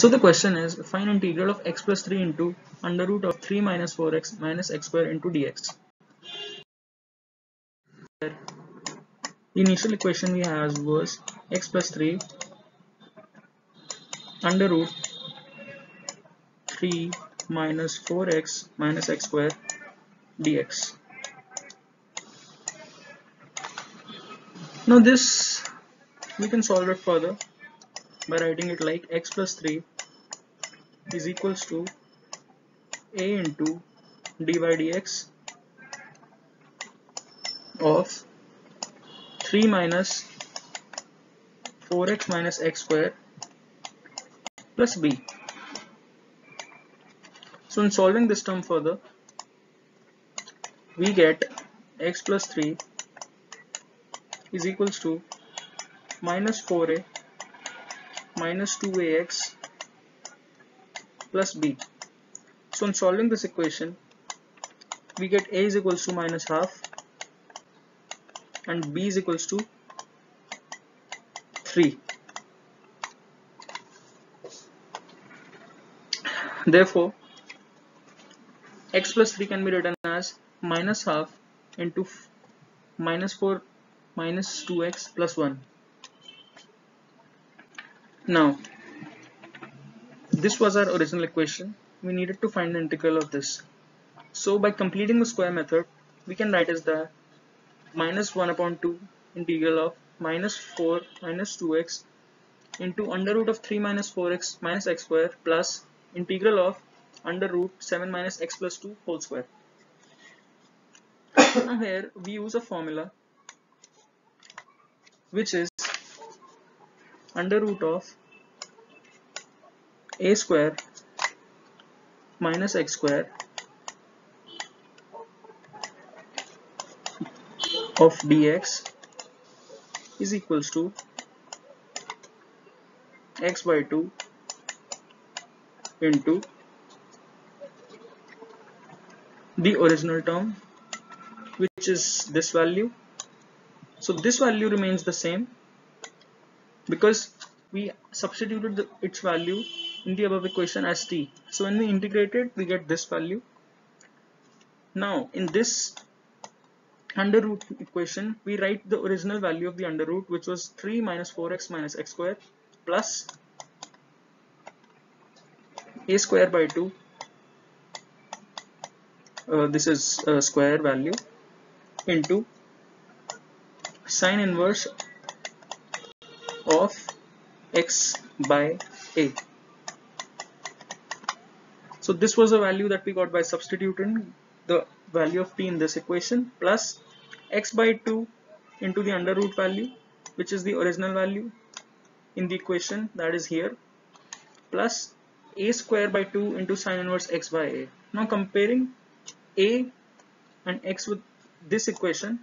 So the question is find integral of x plus 3 into under root of 3 minus 4x minus x square into dx. The initial equation we have was x plus 3 under root 3 minus 4x minus x square dx. Now this we can solve it further by writing it like x plus 3 is equals to a into d by dx of 3 minus 4x minus x square plus b. So in solving this term further, we get x plus 3 is equals to minus 4a minus 2ax plus b. So in solving this equation, we get a is equals to minus half and b is equals to 3. Therefore, x plus 3 can be written as minus half into minus 4 minus 2x plus 1 now, this was our original equation. We needed to find the integral of this. So by completing the square method, we can write as the minus 1 upon 2 integral of minus 4 minus 2x into under root of 3 minus 4x minus x square plus integral of under root 7 minus x plus 2 whole square. now here we use a formula which is under root of a square minus x square of dx is equals to x by 2 into the original term which is this value. So this value remains the same because we substituted the, its value in the above equation as t. So when we integrate it, we get this value. Now in this under root equation, we write the original value of the under root which was 3 minus 4x minus x square plus a square by 2 uh, this is a square value into sine inverse of x by a so this was a value that we got by substituting the value of t in this equation plus x by 2 into the under root value which is the original value in the equation that is here plus a square by 2 into sine inverse x by a. Now comparing a and x with this equation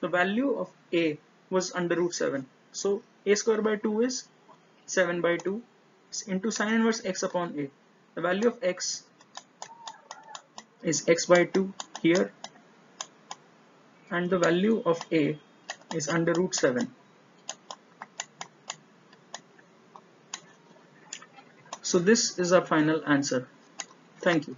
the value of a was under root 7 so a square by 2 is 7 by 2 into sine inverse x upon a. The value of x is x by 2 here. And the value of a is under root 7 so this is our final answer. Thank you